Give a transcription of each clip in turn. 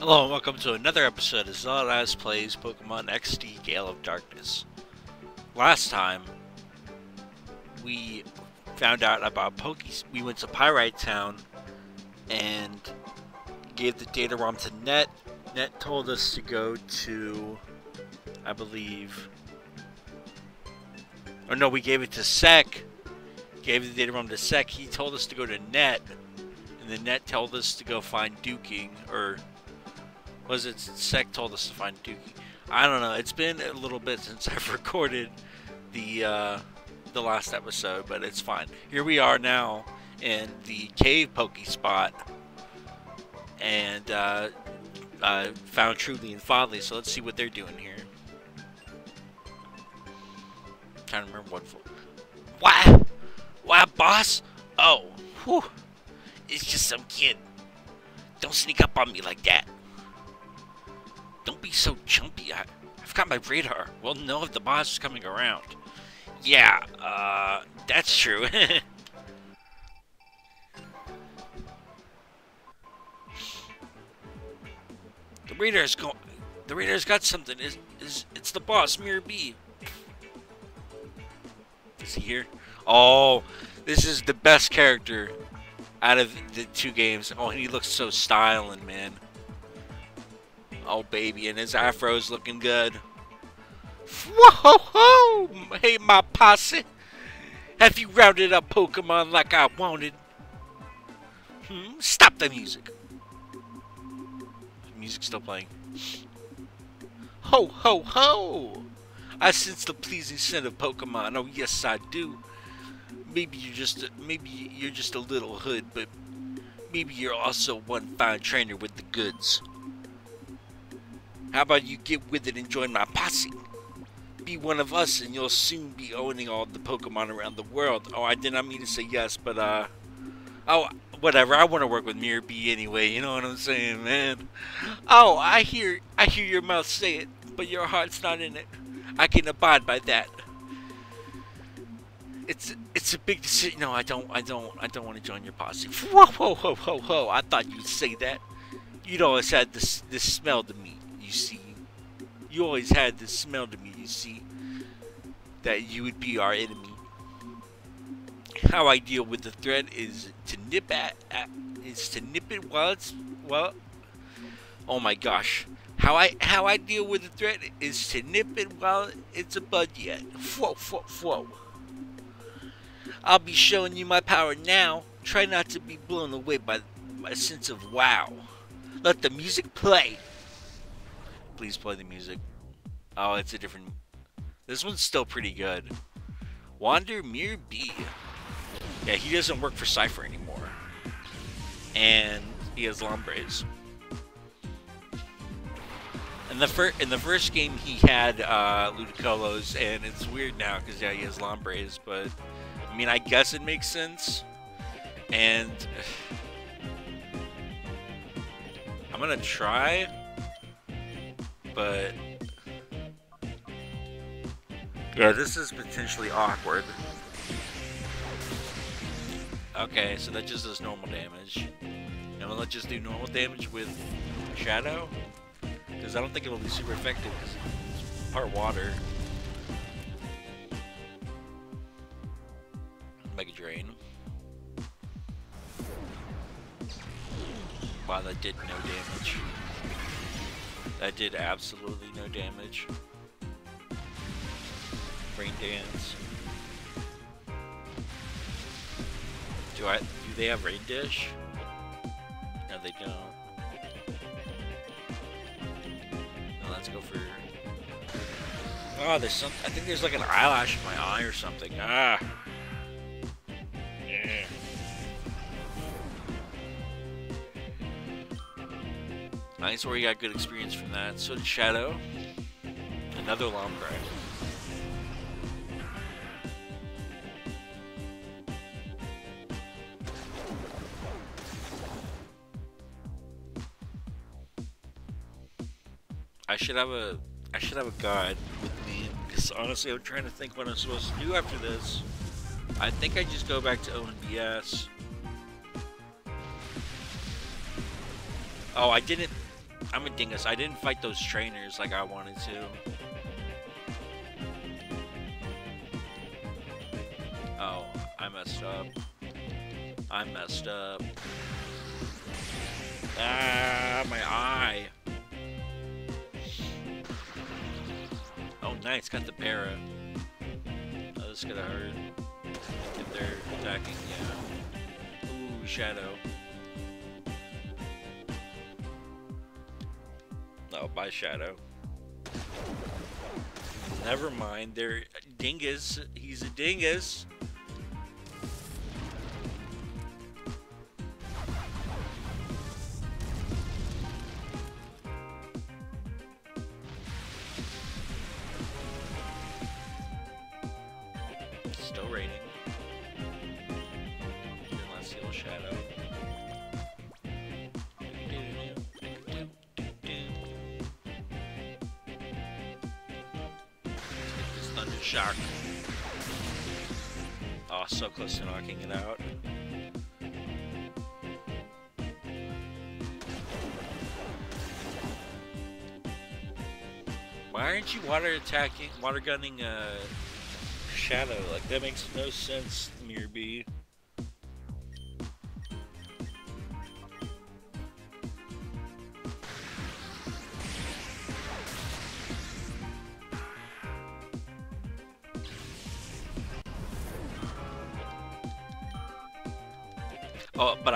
Hello and welcome to another episode of Zelda Plays Pokemon XD Gale of Darkness. Last time, we found out about Pokes. We went to Pyrite Town and gave the data ROM to Nett. Nett told us to go to, I believe, or no, we gave it to Secc. Gave the data ROM to Secc. He told us to go to Nett, and the Nett told us to go find Duking or was it Secc told us to find Dookie? I don't know. It's been a little bit since I've recorded the uh, the last episode, but it's fine. Here we are now in the cave Poké Spot, and uh, uh, found Trudly and Folly. So let's see what they're doing here. I'm trying to remember what. What? What, boss? Oh, whew. It's just some kid. Don't sneak up on me like that. Don't be so jumpy. I, I've got my radar. We'll know if the boss is coming around. Yeah, uh, that's true. the radar's going. The radar's got something. Is is it's the boss, Miror B. Is he here? Oh, this is the best character out of the two games. Oh, he looks so styling, man. Oh, baby, and his afro's looking good. Whoa, ho, Hey, my posse. Have you rounded up Pokemon like I wanted? Hmm? Stop the music. The music's still playing. Ho, ho, ho! I sense the pleasing scent of Pokemon. Oh, yes, I do. Maybe you're just a, maybe you're just a little hood, but maybe you're also one fine trainer with the goods. How about you get with it and join my posse? Be one of us and you'll soon be owning all the Pokemon around the world. Oh, I did not mean to say yes, but, uh... Oh, whatever. I want to work with Mirror anyway, you know what I'm saying, man? Oh, I hear, I hear your mouth say it, but your heart's not in it. I can abide by that. It's it's a big decision. No, I don't I don't I don't want to join your posse. Whoa whoa whoa whoa whoa! I thought you'd say that. You'd always had this this smell to me you see. You always had this smell to me, you see. That you would be our enemy. How I deal with the threat is to nip at, at is to nip it while it's well Oh my gosh. How I how I deal with the threat is to nip it while it's a bud yet. Whoa, whoa, whoa. I'll be showing you my power now. Try not to be blown away by my sense of wow. Let the music play please play the music. Oh, it's a different... This one's still pretty good. Wander Miror B. Yeah, he doesn't work for Cipher anymore. And he has Lombres. In the, fir in the first game, he had uh, Ludicolo's, and it's weird now because, yeah, he has Lombres, but, I mean, I guess it makes sense. And... I'm gonna try but yeah, this is potentially awkward. Okay, so that just does normal damage. And let's just do normal damage with Shadow. Because I don't think it will be super effective because it's part water. Mega Drain. Wow, that did no damage. That did absolutely no damage. Rain Dance. Do I do they have Rain Dish? No they don't. Let's go for Oh, there's some I think there's like an eyelash in my eye or something. Ah. You got good experience from that. So did Shadow. Another Lombre. I should have a I should have a guide with me because honestly I'm trying to think what I'm supposed to do after this. I think I just go back to ONBS. Oh, I didn't I'm a dingus. I didn't fight those trainers like I wanted to. Oh, I messed up. I messed up. Ah, my eye. Oh, nice. Got the para. Oh, this is gonna hurt. If they're attacking, yeah. Ooh, shadow. Oh, by shadow. Never mind. They're dingus. He's a dingus. Thunder. Oh, so close to knocking it out. Why aren't you water attacking, water gunning, uh, Shadow? Like, that makes no sense, Mirby.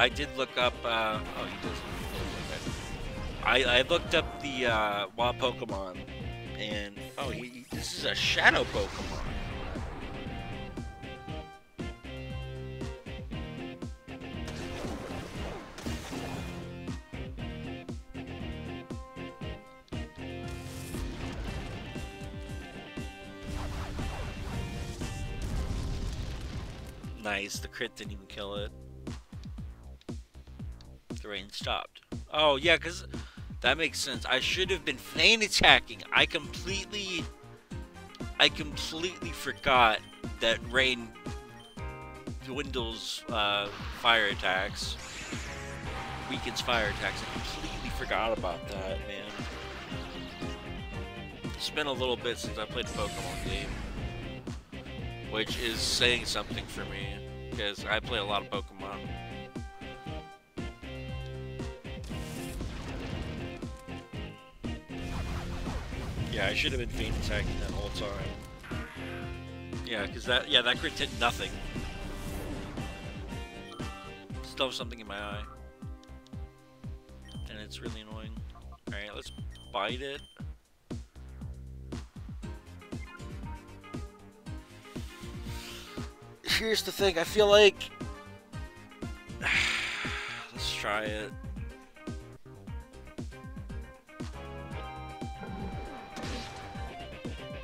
I did look up, uh, oh, he doesn't. I, I looked up the, uh, Pokemon, and, oh, he- this is a Shadow Pokemon. Nice, the crit didn't even kill it. Rain stopped. Oh, yeah, because that makes sense. I should have been feint attacking. I completely... I completely forgot that rain dwindles uh, fire attacks. Weakens fire attacks. I completely forgot about that, man. It's been a little bit since I played Pokemon game which is saying something for me because I play a lot of Pokemon. Yeah, I should have been feint attacking that whole time. Yeah, because that yeah that crit did nothing. Still have something in my eye, and it's really annoying. All right, let's bite it. here's the thing. I feel like let's try it.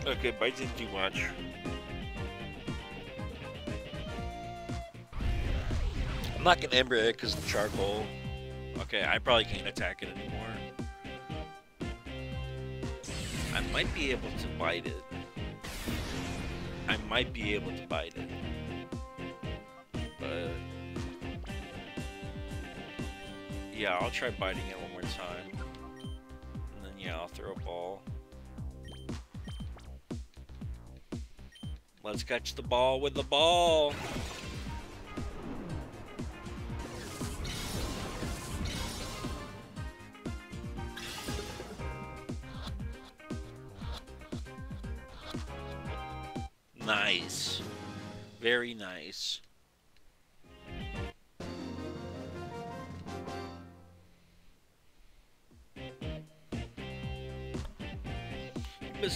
Okay, bite didn't do much. I'm not gonna ember it because of the charcoal. Okay, I probably can't attack it anymore. I might be able to bite it. I might be able to bite it. But yeah, I'll try biting it one more time. And then yeah, I'll throw a ball. Let's catch the ball with the ball. Nice. Very nice.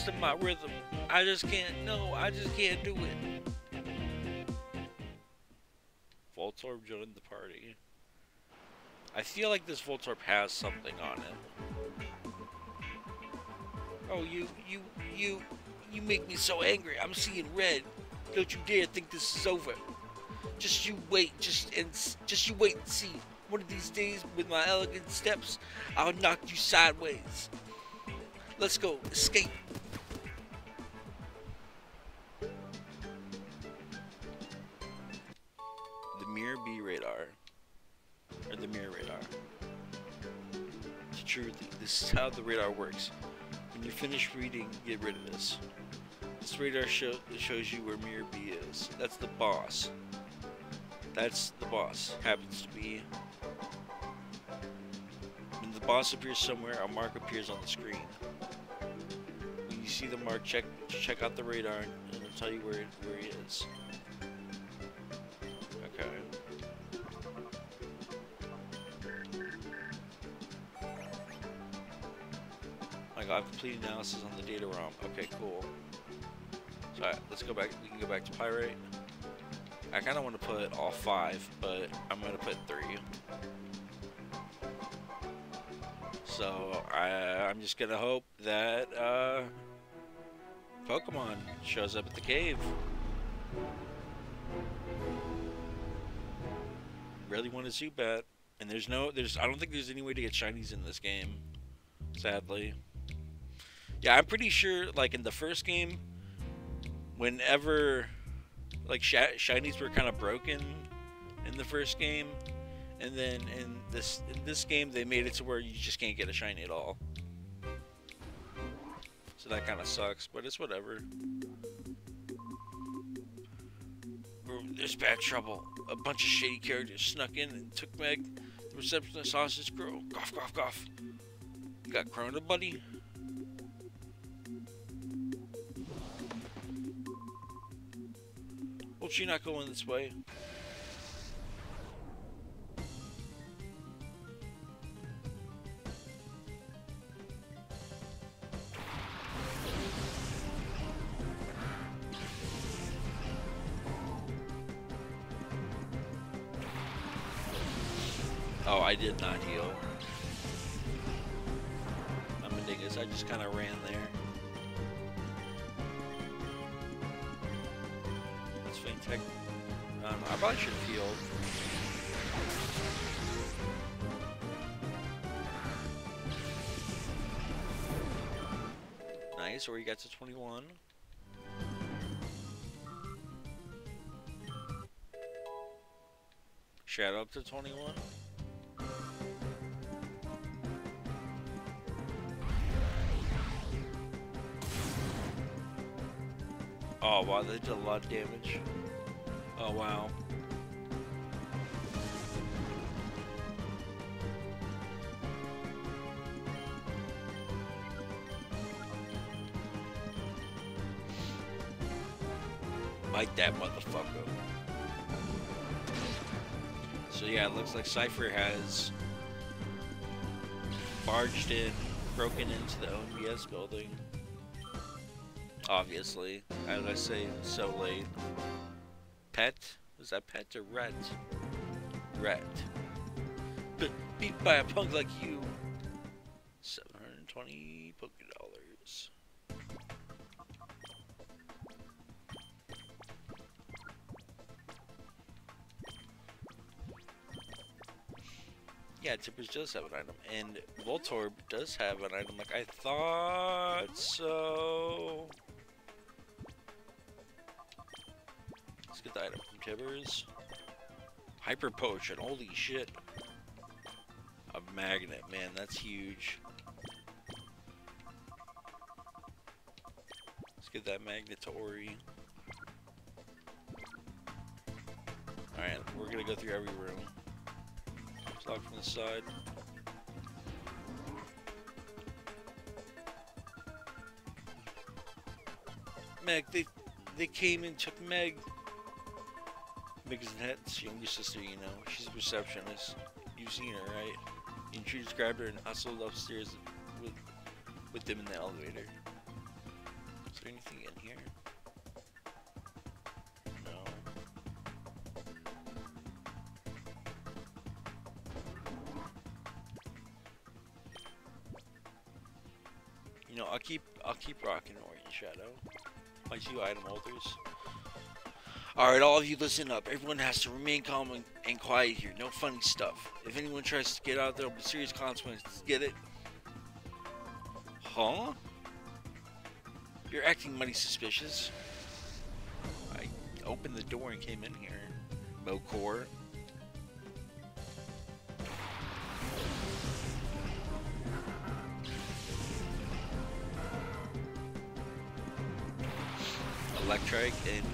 Missing my rhythm. I just can't. No, I just can't do it. Voltorb joined the party. I feel like this Voltorb has something on it. Oh, you, you, you, you make me so angry. I'm seeing red. Don't you dare think this is over. Just you wait, just and just you wait and see. One of these days, with my elegant steps, I'll knock you sideways. Let's go, escape. Miror B radar. Or the Mirror radar. Trudly. This is how the radar works. When you're finished reading, get rid of this. This radar show, shows you where Miror B is. That's the boss. That's the boss. Happens to be. When the boss appears somewhere, a mark appears on the screen. When you see the mark, check check out the radar and it'll tell you where, where he is. I got complete analysis on the data ROM. Okay, cool. So right, let's go back. We can go back to Pyrite. I kind of want to put all five, but I'm going to put three. So I, I'm just going to hope that uh, Pokemon shows up at the cave. Really want a Zubat. And there's no, there's, I don't think there's any way to get shinies in this game. Sadly. Yeah, I'm pretty sure, like, in the first game, whenever, like, sh shinies were kind of broken in the first game, and then in this in this game, they made it to where you just can't get a shiny at all. So that kind of sucks, but it's whatever. There's bad trouble. A bunch of shady characters snuck in and took Meg. The receptionist sausage girl. Cough, cough, cough. You got Corona, buddy? Well, she not going this way. Healed. Nice, or you got to 21. Shadow up to 21. Oh wow, they did a lot of damage. Oh wow. That motherfucker. So yeah, it looks like Cipher has barged in, broken into the ONBS building. Obviously, as I say, so late. Pet? Was that pet or rat? Rat. But beat by a punk like you. 720 Poké Yeah, Tibbers does have an item, and Voltorb does have an item. Like I thought so. Let's get the item from Tibbers. Hyper Potion, holy shit. A magnet, man, that's huge. Let's get that magnet to Ori. Alright, we're gonna go through every room. From the side. Meg, they they came and took Meg. Meg is younger sister, you know. She's a receptionist. You've seen her, right? And she just grabbed her and hustled upstairs with with them in the elevator. Keep rocking Orange Shadow. My two item holders. Alright, all of you listen up. Everyone has to remain calm and, and quiet here. No funny stuff. If anyone tries to get out, there'll be serious consequences. Get it? Huh? You're acting mighty suspicious. I opened the door and came in here. Mokor. Electrike and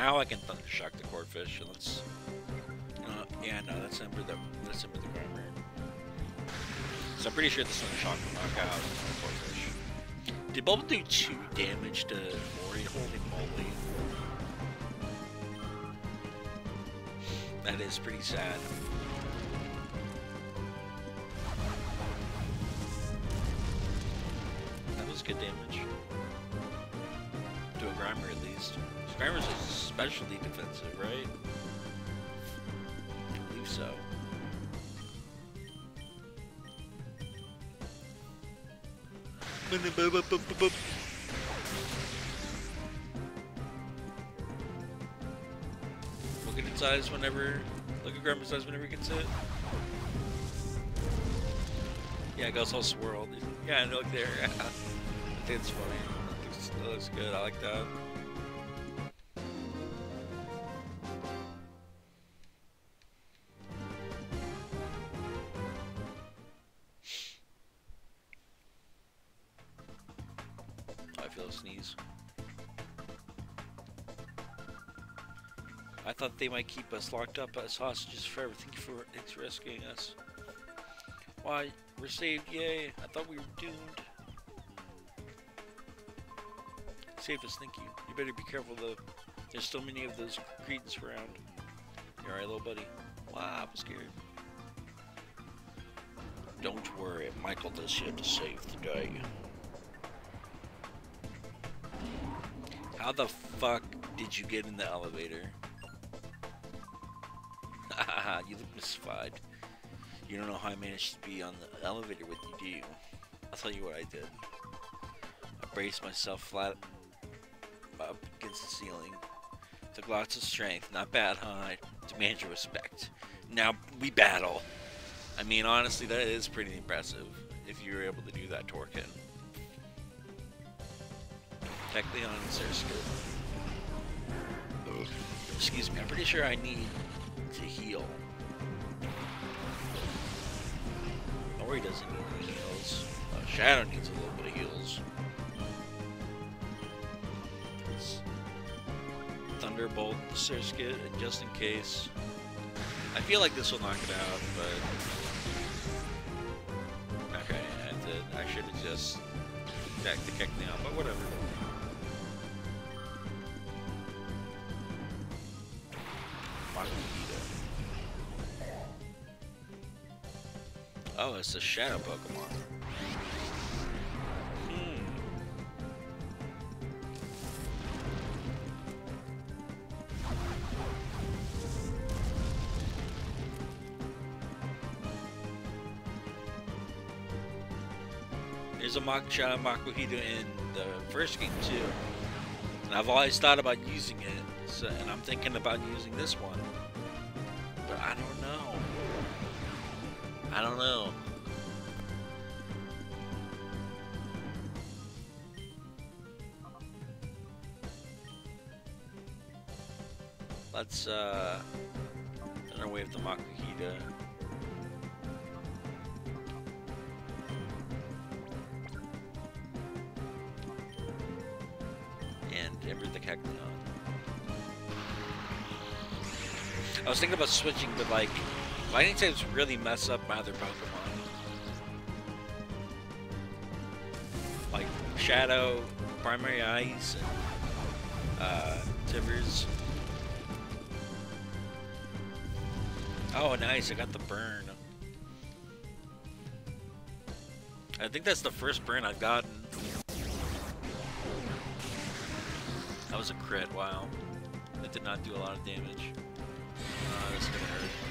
now I can thunder shock the Corphish. Let's. Uh, yeah, no, that's Ember the that's Ember the Grimer. So I'm pretty sure the thunder shock will knock out the Corphish. Did Bubble do two damage to Mori? Holy moly! That is pretty sad. At its eyes whenever. Look at Grandma's eyes whenever he gets hit. Yeah, it goes all swirled. Yeah, look there. I think it's funny. That looks good. I like that. They might keep us locked up as hostages forever. Thank you for rescuing us. Why, we're saved, yay. I thought we were doomed. Saved us, thank you. You better be careful though. There's still many of those cretins around. You alright, little buddy? Wow, I'm scared. Don't worry, Michael does here to save the day. How the fuck did you get in the elevator? Mystified. You don't know how I managed to be on the elevator with you, do you? I'll tell you what I did. I braced myself flat up against the ceiling. Took lots of strength, not bad, huh? I demand your respect. Now we battle. I mean, honestly, that is pretty impressive if you were able to do that, Torkin. Technically on Surskit. Excuse me, I'm pretty sure I need to heal. Ori doesn't need any heals. Uh, Shadow needs a little bit of heals. Thunderbolt Surskit, just in case. I feel like this will knock it out, but... Okay, I. I should have just back to out, but whatever. It's a shadow Pokemon. Hmm. There's a Mach Shadow Makuhita in the first game too. And I've always thought about using it, so, and I'm thinking about using this one. But I don't know. I don't know. Let's uh run away with the Makuhita. And Ember the. I was thinking about switching to like Lightning types really mess up my other Pokemon. Like Shadow, Primary Ice, and uh, Tibbers. Oh, nice. I got the burn. I think that's the first burn I've gotten. That was a crit, wow. That did not do a lot of damage. Uh, that's gonna hurt.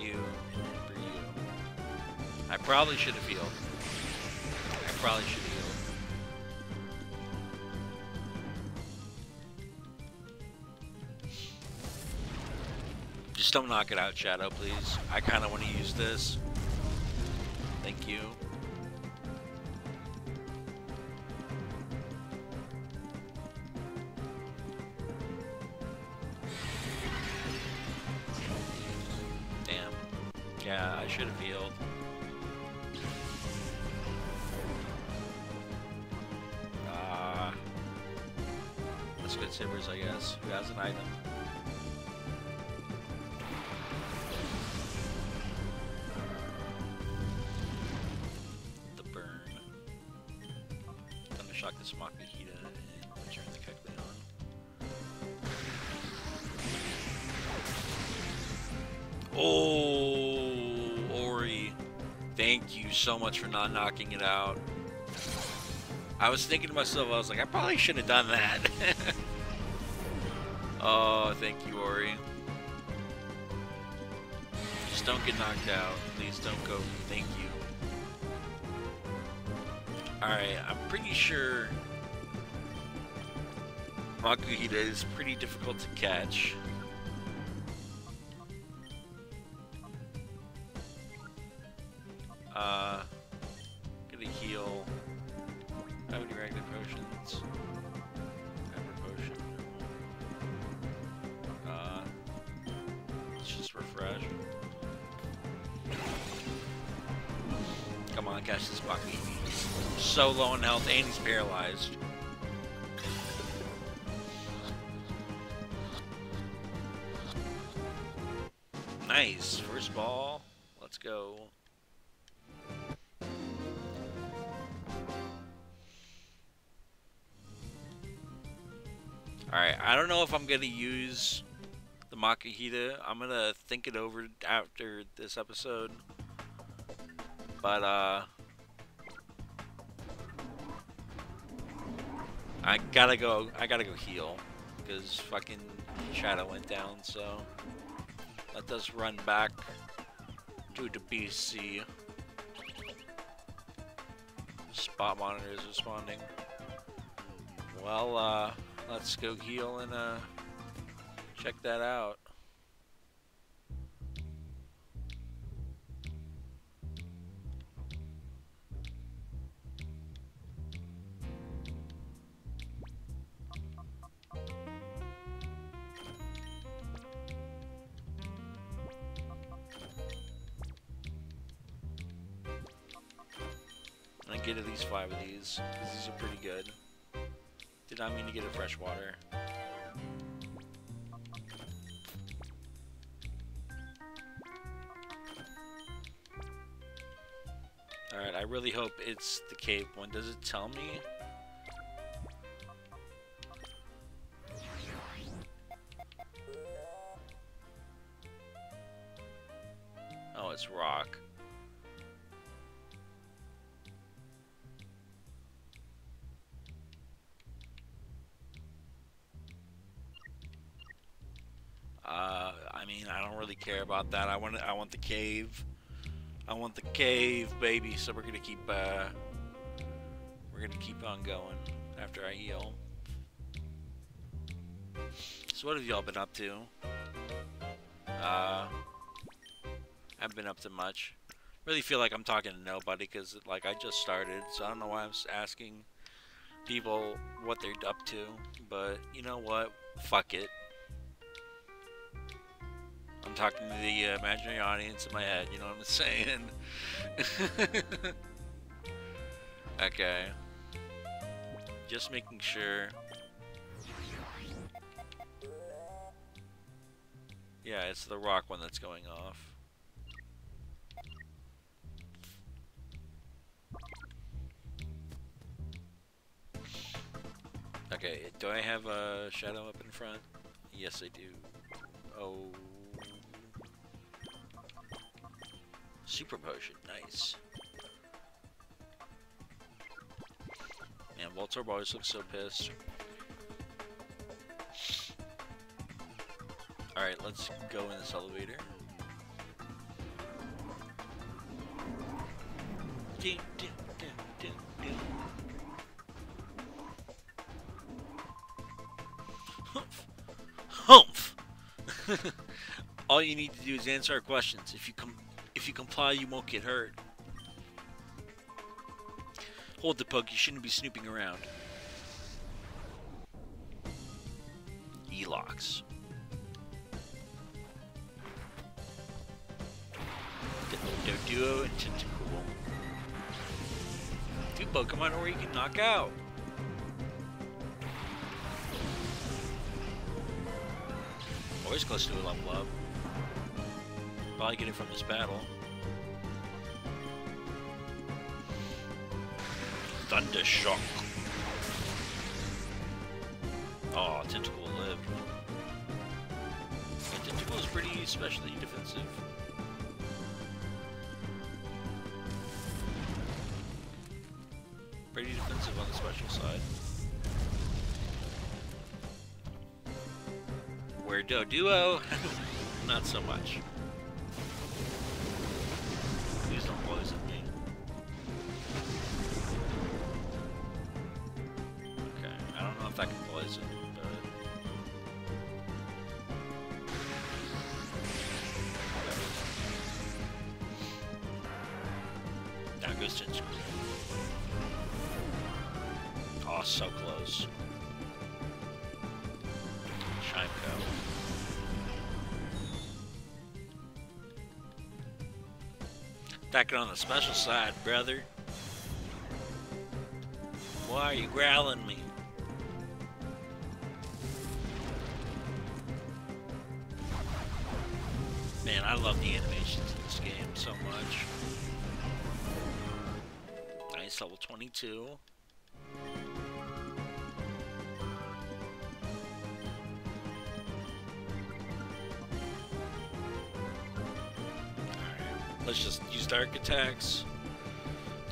You for you. I probably should have healed. I probably should have healed. Just don't knock it out, Shadow, please. I kind of want to use this. Thank you. Much for not knocking it out. I was thinking to myself, I was like, I probably should have done that. oh, thank you, Ori. Just don't get knocked out. Please don't go. Thank you. Alright, I'm pretty sure Makuhita is pretty difficult to catch. And he's paralyzed. Nice. First ball. Let's go. Alright, I don't know if I'm going to use the Makuhita. I'm going to think it over after this episode. But, uh... I gotta go, I gotta go heal. Because fucking Shadow went down, so... Let us run back to the BC. Spot monitor is responding. Well, uh, let's go heal and, uh, check that out. Because these are pretty good. Did not mean to get a freshwater. Alright, I really hope it's the cape one. Does it tell me? Oh, it's rock. Care about that. I want, I want the cave. I want the cave, baby. So we're gonna keep, uh, we're gonna keep on going after I heal. So what have y'all been up to? Uh, I haven't been up to much. Really feel like I'm talking to nobody because, like, I just started, so I don't know why I'm asking people what they're up to. But you know what? Fuck it. Talking to the imaginary audience in my head, you know what I'm saying? okay. Just making sure. Yeah, it's the rock one that's going off. Okay, do I have a shadow up in front? Yes, I do. Oh. Super potion, nice. Man, Voltorb always looks so pissed. Alright, let's go in this elevator. Ding, ding, ding. Humph. Humph. All you need to do is answer our questions. If you com if you comply, you won't get hurt. Hold the poke, you shouldn't be snooping around. Elox. Duo and Tentacool. Two Pokemon or you can knock out. Always close to a level up. Probably get it from this battle. Thunder Shock. Oh, Tentacool lived. Yeah, Tentacool is pretty especially defensive. Pretty defensive on the special side. Where Doduo? Not so much. But... Down goes. Oh, so close. Shimeko. Attacking on the special side, brother. Why are you growling 22. Let's just use dark attacks,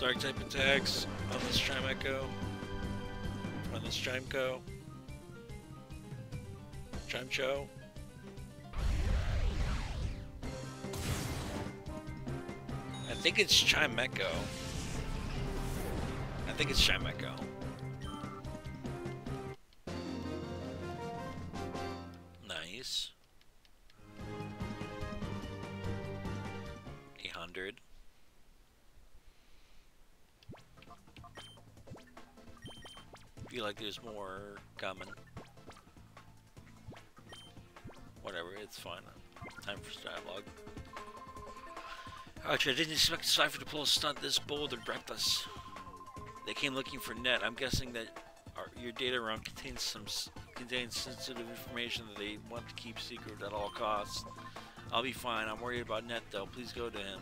dark type attacks on this Trimeco, on this Trimeco, Trimecho. I think it's Chimecho. I think it's Chimecho. Nice. 800. Feel like there's more coming. Whatever, it's fine. Time for dialogue. Actually, I didn't expect Cipher to pull a stunt this bold or reckless. They came looking for Nett. I'm guessing that our, your data ROM contains some contains sensitive information that they want to keep secret at all costs. I'll be fine. I'm worried about Nett though. Please go to him.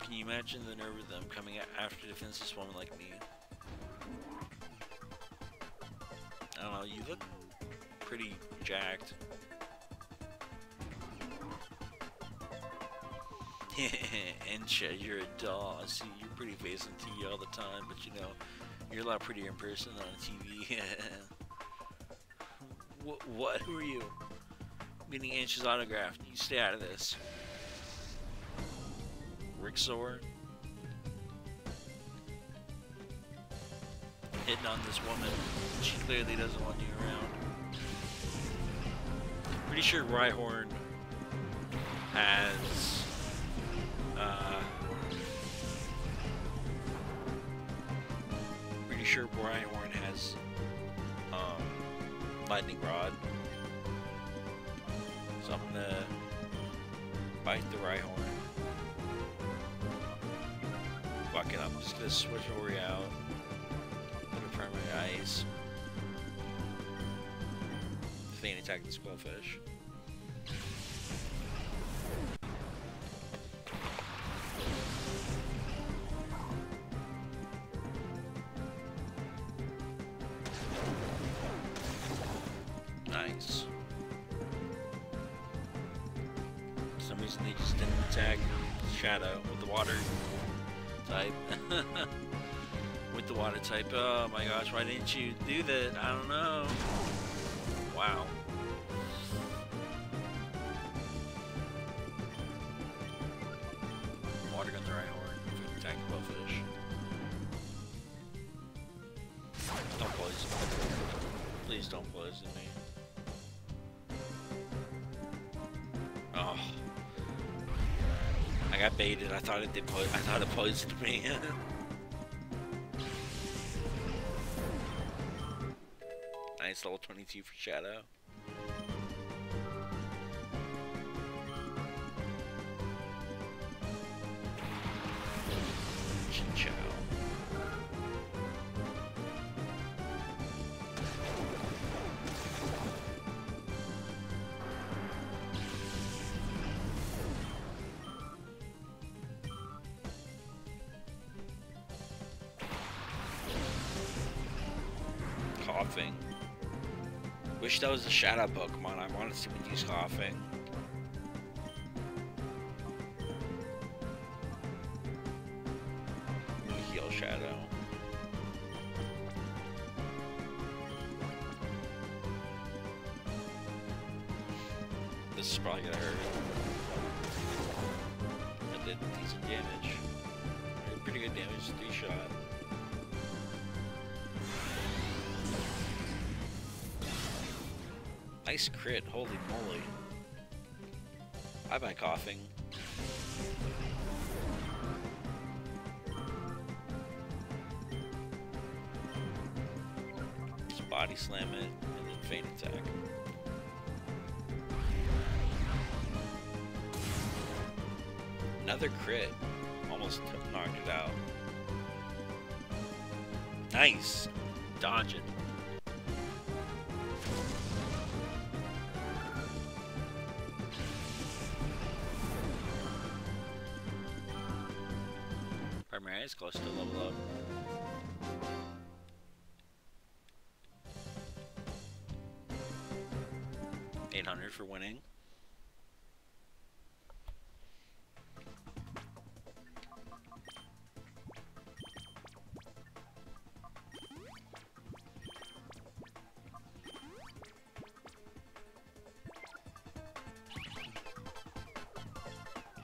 Can you imagine the nerve of them coming after defenseless woman like me? You look pretty jacked. Encha, you're a doll. I see your pretty face on TV all the time, but you know, you're a lot prettier in person than on TV. what, what? Who are you? Meaning Encha's autograph. You stay out of this. Rixor. This woman. She clearly doesn't want you around. Pretty sure Rhyhorn has Uh, pretty sure Rhyhorn has um, lightning rod. So I'm gonna bite the Rhyhorn. Fuck it, I'm just gonna switch Ori out. Ice. Feint attack the Qwilfish. Didn't you do that? I don't know. Wow. Water gun the Rhyhorn. Attack Qwilfish. Don't poison. me. Please don't poison me. Oh. I got baited. I thought it did I thought it poisoned me. 22 for Shadow. Koffing. Wish that was a Shadow Pokemon. I wanted to see when use Koffing. Holy moly. Bye bye Koffing. Just body slam it and then feint attack. Another crit. Almost knocked it out. Nice. Dodge it. Primary is close to level up. Eight hundred for winning.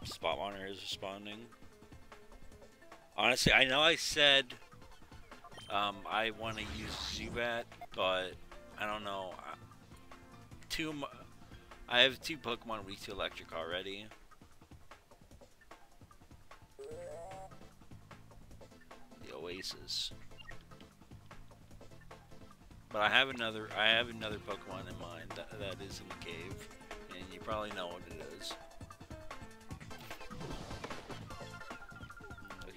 Spot monitor is responding. Honestly, I know I said um, I want to use Zubat, but I don't know. Two, I have two Pokemon weak to Electric already. The Oasis. But I have another. I have another Pokemon in mind that, that is in the cave, and you probably know what it is.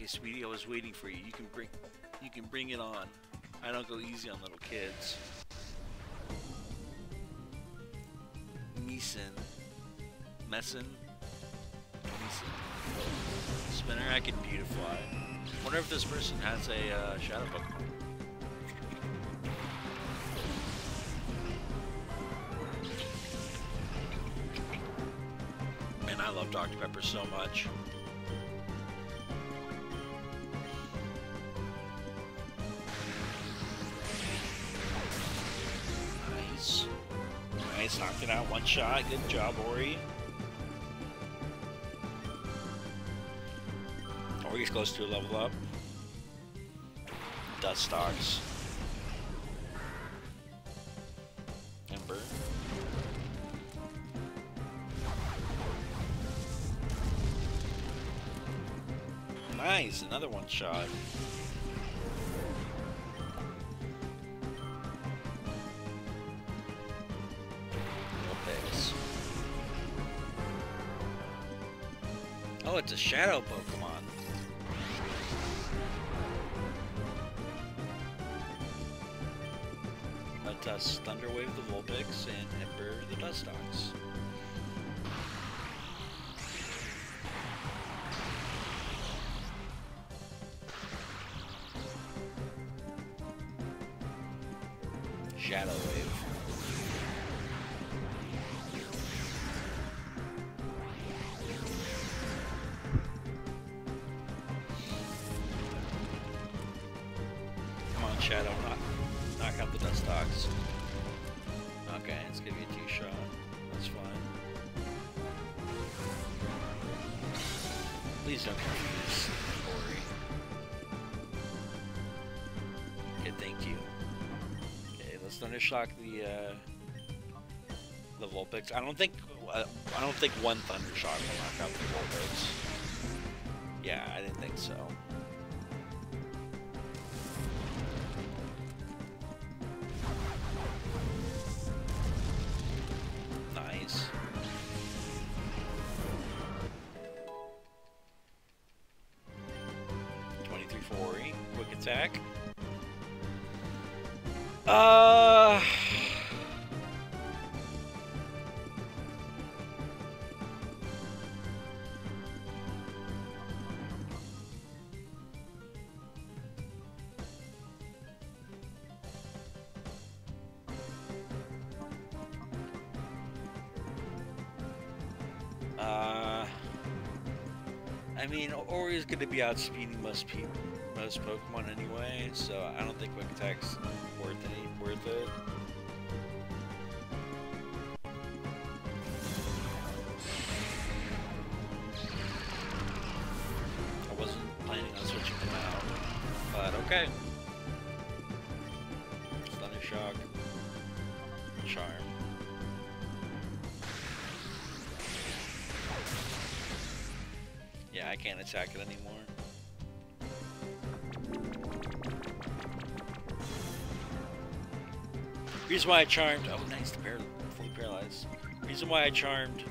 Sweetie, I was waiting for you. You can bring, you can bring it on. I don't go easy on little kids. Meeson, Messin, Meeson, I can beautify. Wonder if this person has a uh, Shadow Pokemon. Man, I love Dr. Pepper so much. It out one shot. Good job, Ori. Ori's close to a level up. Dustox. Ember. Nice, another one shot. Oh, it's a shadow Pokemon. Let us Thunderwave the Vulpix and Ember the Dustox. I don't think uh, I don't think one Thundershock will knock out the Vulpix. Yeah, I didn't think so. Nice. Twenty-three forty, quick attack. Uh, mean, Ori is going to be outspeeding most people, most Pokemon anyway, so I don't think Quick Attack's worth any worth it. Reason why I charmed. Oh, nice. The bear fully paralyzed. Reason why I charmed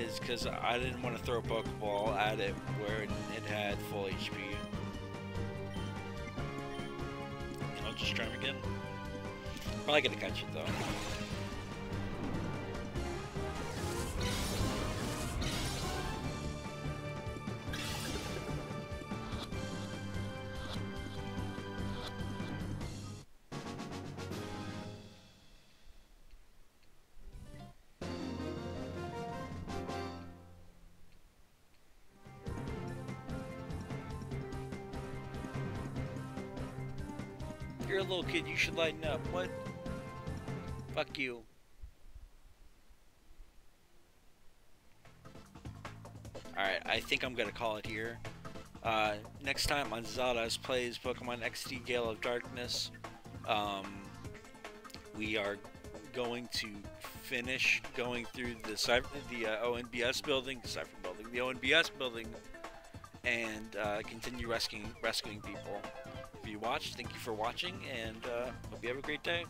is because I didn't want to throw a Pokeball at it where it, had full HP. And I'll just him again. Probably gonna catch it though. Should lighten up. What? Fuck you. Alright, I think I'm gonna call it here. Uh, next time on Plays Pokemon XD Gale of Darkness, um, we are going to finish going through the Cipher, the uh, ONBS building, the Cypher building, the ONBS building, and uh, continue rescuing rescuing people. Watched, thank you for watching, and uh, hope you have a great day.